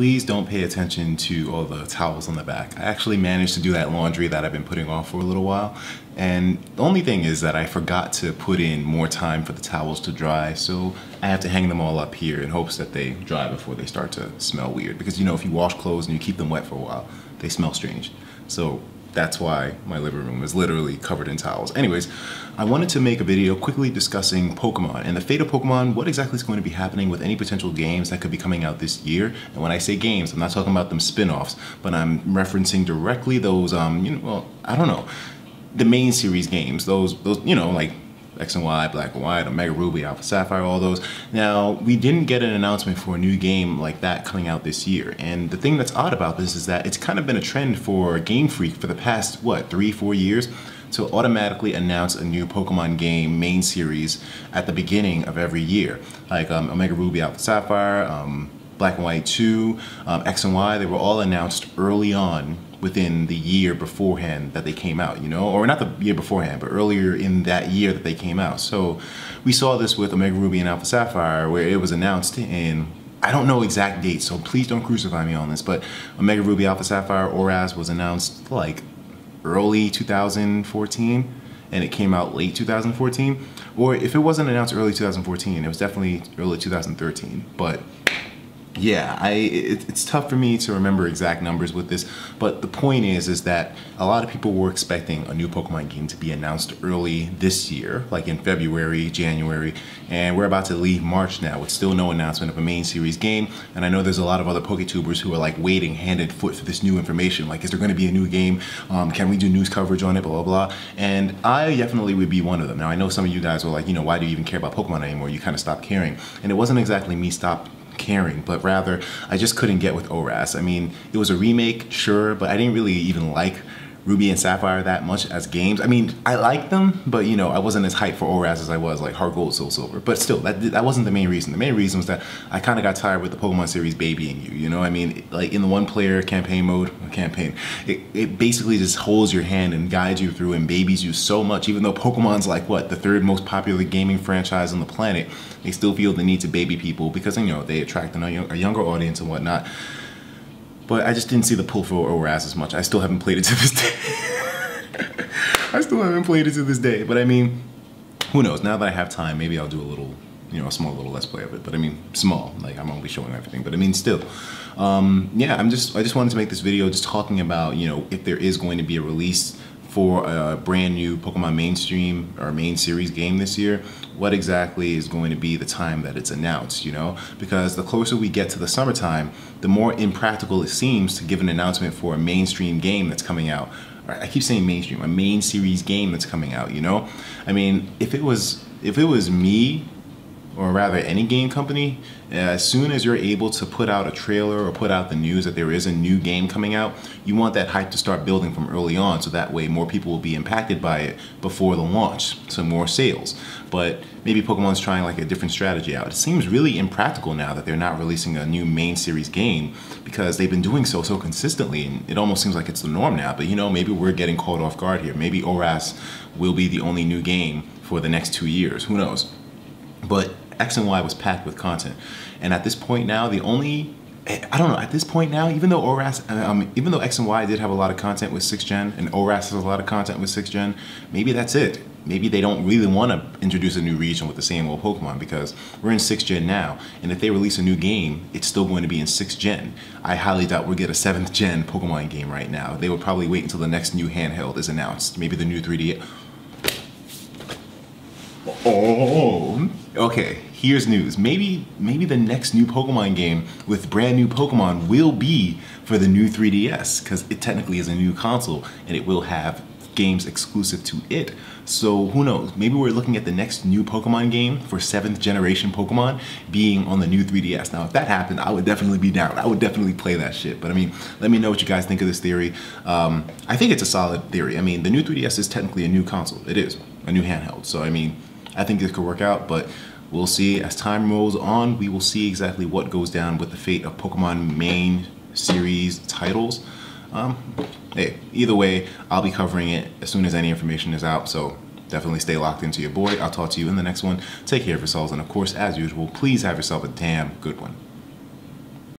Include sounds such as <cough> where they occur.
please don't pay attention to all the towels on the back. I actually managed to do that laundry that I've been putting off for a little while. And the only thing is that I forgot to put in more time for the towels to dry. So I have to hang them all up here in hopes that they dry before they start to smell weird. Because you know, if you wash clothes and you keep them wet for a while, they smell strange. So that's why my living room is literally covered in towels. Anyways, I wanted to make a video quickly discussing Pokemon and the fate of Pokemon, what exactly is going to be happening with any potential games that could be coming out this year. And when I say games, I'm not talking about them spin-offs, but I'm referencing directly those, um, you know, well, I don't know, the main series games, those, those, you know, like X and Y, Black and White, Omega Ruby, Alpha Sapphire, all those. Now, we didn't get an announcement for a new game like that coming out this year. And the thing that's odd about this is that it's kind of been a trend for Game Freak for the past, what, three, four years? to automatically announce a new Pokemon game main series at the beginning of every year. Like um, Omega Ruby, Alpha Sapphire, um, Black and White 2, um, X and Y, they were all announced early on within the year beforehand that they came out, you know, or not the year beforehand, but earlier in that year that they came out. So we saw this with Omega Ruby and Alpha Sapphire where it was announced in I don't know exact dates, so please don't crucify me on this, but Omega Ruby Alpha Sapphire ORAS was announced like early 2014 and it came out late 2014. Or if it wasn't announced early 2014, it was definitely early 2013. But yeah, I it, it's tough for me to remember exact numbers with this, but the point is is that a lot of people were expecting a new Pokemon game to be announced early this year, like in February, January, and we're about to leave March now with still no announcement of a main series game. And I know there's a lot of other PokeTubers who are like waiting hand and foot for this new information. Like, is there going to be a new game? Um, can we do news coverage on it? Blah blah blah. And I definitely would be one of them. Now I know some of you guys were like, you know, why do you even care about Pokemon anymore? You kind of stopped caring, and it wasn't exactly me stop caring, but rather I just couldn't get with ORAS. I mean, it was a remake, sure, but I didn't really even like Ruby and Sapphire that much as games. I mean, I like them, but you know, I wasn't as hyped for ORAS as I was like Heart Gold, Soul Silver. But still, that that wasn't the main reason. The main reason was that I kind of got tired with the Pokemon series babying you. You know, I mean, like in the one-player campaign mode, campaign, it, it basically just holds your hand and guides you through and babies you so much. Even though Pokemon's like what the third most popular gaming franchise on the planet, they still feel the need to baby people because you know they attract a younger audience and whatnot. But I just didn't see the pull for ORAS as much. I still haven't played it to this <laughs> day. I still haven't played it to this day. But I mean, who knows? Now that I have time, maybe I'll do a little, you know, a small little let's play of it. But I mean, small. Like I'm only showing everything. But I mean, still. Um, yeah, I'm just. I just wanted to make this video just talking about, you know, if there is going to be a release for a brand new Pokemon mainstream or main series game this year, what exactly is going to be the time that it's announced, you know? Because the closer we get to the summertime, the more impractical it seems to give an announcement for a mainstream game that's coming out. I keep saying mainstream, a main series game that's coming out, you know? I mean, if it was if it was me or rather any game company, uh, as soon as you're able to put out a trailer or put out the news that there is a new game coming out, you want that hype to start building from early on so that way more people will be impacted by it before the launch, so more sales. But maybe Pokemon's trying like a different strategy out. It seems really impractical now that they're not releasing a new main series game because they've been doing so so consistently and it almost seems like it's the norm now. But you know, maybe we're getting caught off guard here. Maybe ORAS will be the only new game for the next two years. Who knows? But X and Y was packed with content. And at this point now, the only I don't know. At this point now, even though ORAS, um, even though X and Y did have a lot of content with six gen, and ORAS has a lot of content with six gen, maybe that's it. Maybe they don't really want to introduce a new region with the same old Pokemon because we're in six gen now, and if they release a new game, it's still going to be in six gen. I highly doubt we'll get a seventh gen Pokemon game right now. They would probably wait until the next new handheld is announced, maybe the new 3D. Oh, okay here's news. Maybe maybe the next new Pokemon game with brand new Pokemon will be for the new 3DS because it technically is a new console and it will have games exclusive to it. So who knows? Maybe we're looking at the next new Pokemon game for seventh generation Pokemon being on the new 3DS. Now, if that happened, I would definitely be down. I would definitely play that shit. But I mean, let me know what you guys think of this theory. Um, I think it's a solid theory. I mean, the new 3DS is technically a new console. It is a new handheld. So I mean, I think this could work out. But We'll see as time rolls on, we will see exactly what goes down with the fate of Pokemon main series titles. Um, hey, either way, I'll be covering it as soon as any information is out, so definitely stay locked into your boy. I'll talk to you in the next one. Take care of yourselves, and of course, as usual, please have yourself a damn good one.